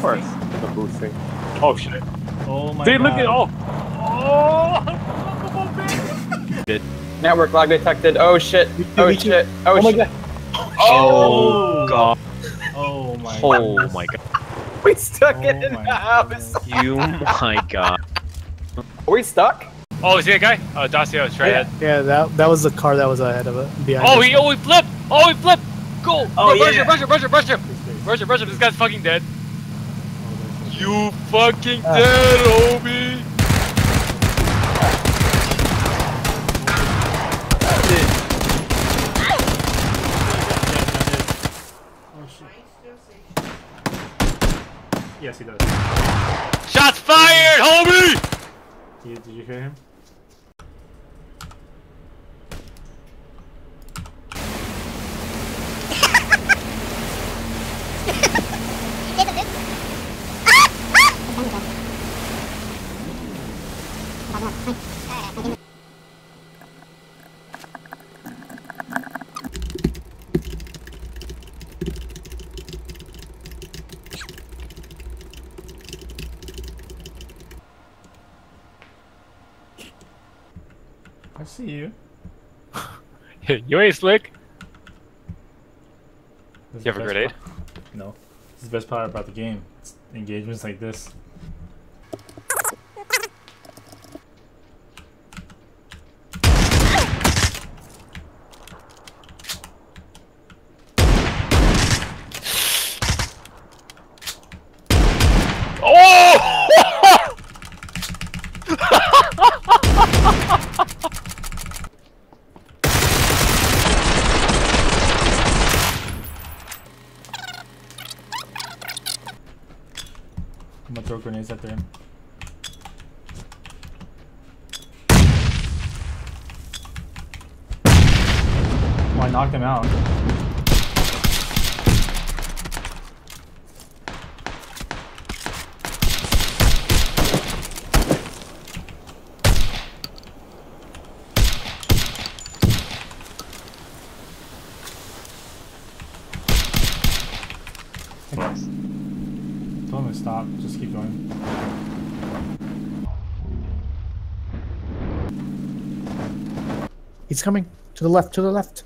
boosting. course. The boosting. Oh shit. Oh my Dude, god. look at oh. Oh. Network lag detected. Oh shit. Oh shit. Oh, oh, my shit. Oh, oh God. Oh my oh god. Oh my god. We stuck it Oh in my the house. You my god. Are we stuck? Oh, is he a guy? Oh, Dacia, straight Yeah, ahead. yeah, that that was the car that was ahead of it. Behind Oh, us. he, oh, he flipped! Oh, he flipped! Go! Oh, Brush yeah. him, brush him, brush him, brush him! Brush him, brush him, this guy's fucking dead. You fucking dead, Obi! Yes, he does. Shots fired, homie! Did you, did you hear him? I see you. you ain't slick. This You have a grenade? No. This is the best part about the game. It's engagements like this. I'm gonna throw grenades after him. Oh, I knocked him out. Tell him to stop. Just keep going. He's coming to the left. To the left.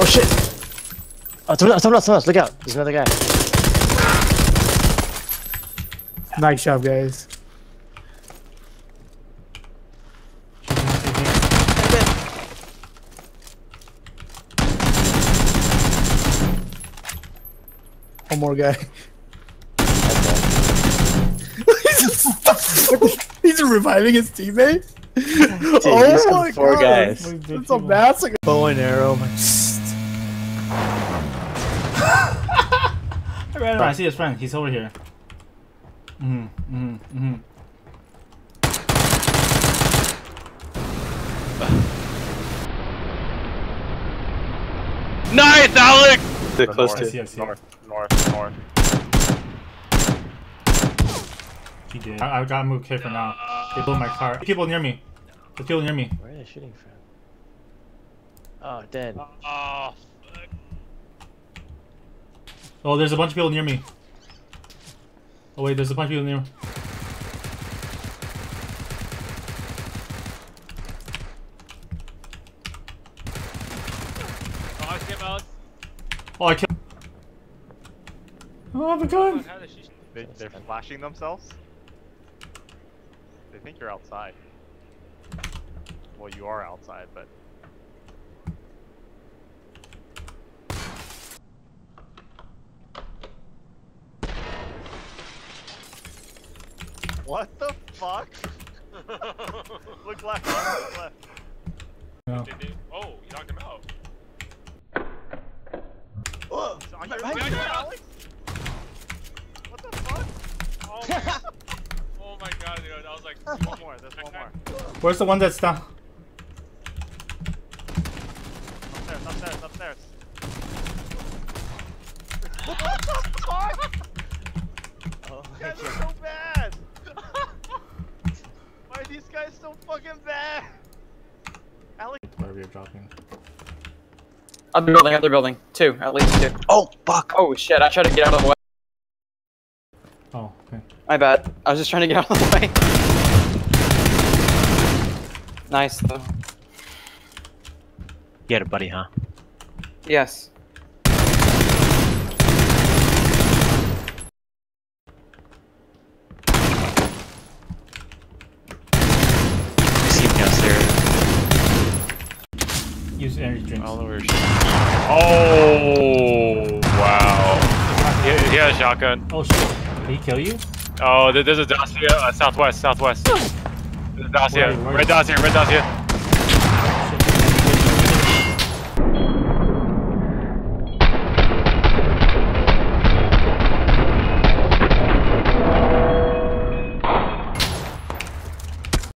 Oh shit! Oh, someone else, someone else, someone else. Look out. There's another guy. Nice job, guys. One more guy. He's reviving his teammate. oh he's my four god! guys. It's a massacre. Bow and arrow. I ran I see his friend. He's over here. Mm hmm. Mm hmm. Mm nice, Alex! They're close I to. see, I see. North, north, north. He did. I, I gotta move K for now. They blew my car. People near me. There's people near me. Where are they shooting from? Oh, dead. Oh, fuck. Oh, there's a bunch of people near me. Oh wait, there's a bunch of people near me. Oh, I see him, Alex. Oh, I killed. Oh, I have a gun. How did she- They, they're flashing themselves? They think you're outside. Well, you are outside, but. What the fuck? look left, look left. No. Did they- Oh, you knocked him out. Oh, on your Behind right, you, Alex? What the fuck? Oh my, my god. I was like, one more, there's one more. Where's the one that's down? Upstairs, upstairs, upstairs. What the fuck? Oh These guys are so bad! Why are these guys so fucking bad? Alex. Wherever you're dropping. Other building, other building. Two, at least two. Oh, fuck. Oh shit, I tried to get out of the way. Oh, okay. My bad. I was just trying to get out of the way. Nice though. You had a buddy, huh? Yes. I see him downstairs. Use energy drinks. I don't know where she Oh, wow. He, he had a shotgun. Oh shit. Did he kill you? Oh, there- there's a Dacia uh, southwest, southwest. There's a Dacia. Red Dacia, red Dacia.